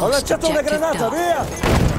Ho lanciato una granata, via!